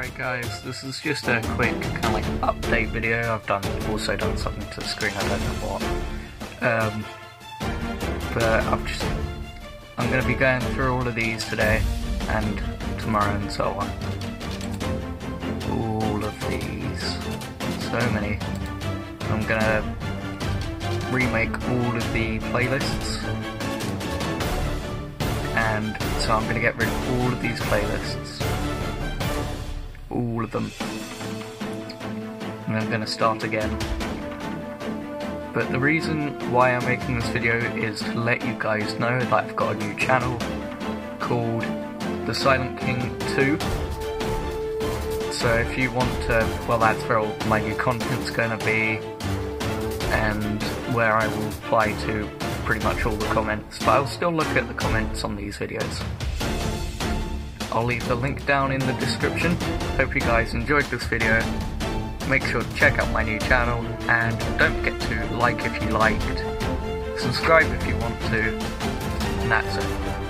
Alright guys, this is just a quick kind of like update video. I've done also done something to the screen, I don't know what. Um, but I'm just I'm gonna be going through all of these today and tomorrow and so on. All of these. So many. I'm gonna remake all of the playlists. And so I'm gonna get rid of all of these playlists all of them. And I'm going to start again. But the reason why I'm making this video is to let you guys know that I've got a new channel called The Silent King 2. So if you want to, well that's where all my new content's going to be and where I will reply to pretty much all the comments, but I'll still look at the comments on these videos. I'll leave the link down in the description. Hope you guys enjoyed this video. Make sure to check out my new channel and don't forget to like if you liked, subscribe if you want to, and that's it.